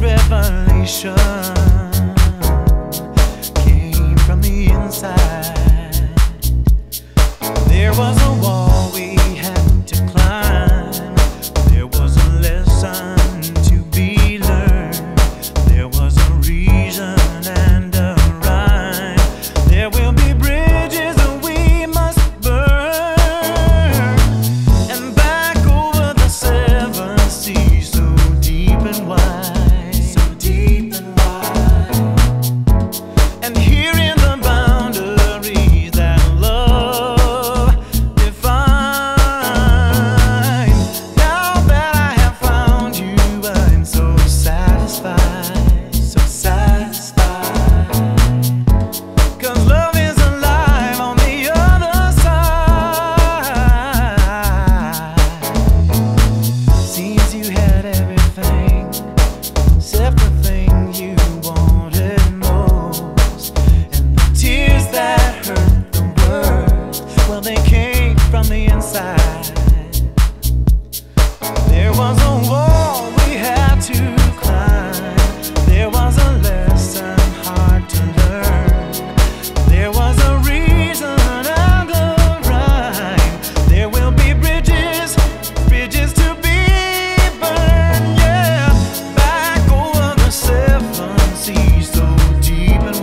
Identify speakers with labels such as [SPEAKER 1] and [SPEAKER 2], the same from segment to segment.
[SPEAKER 1] revelation.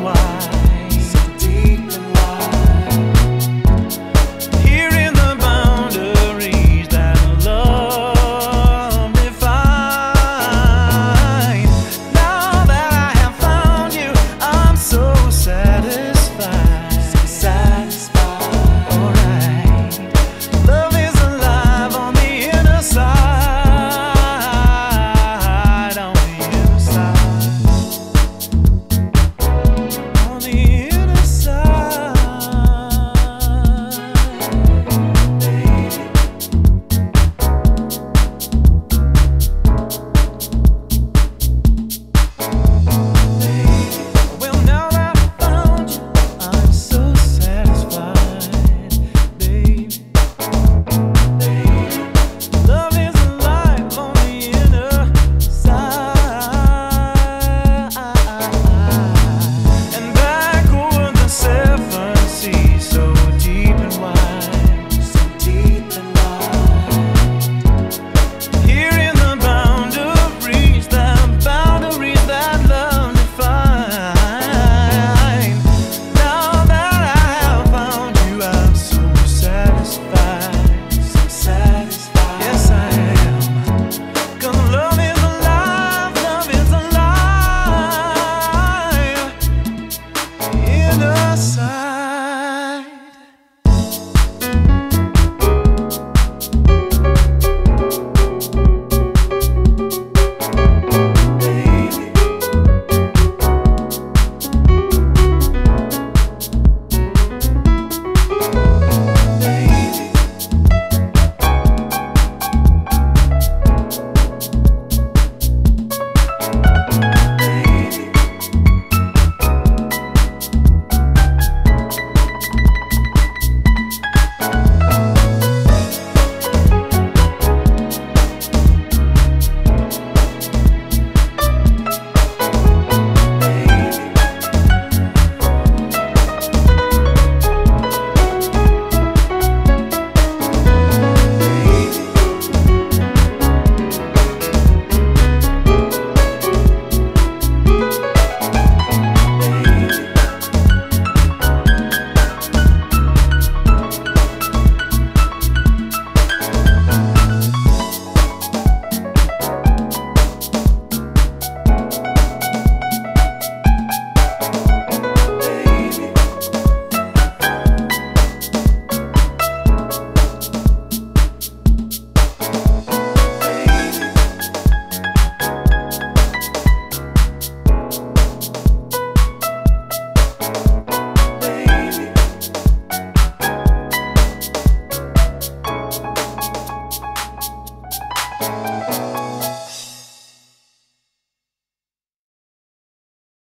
[SPEAKER 1] perdoar.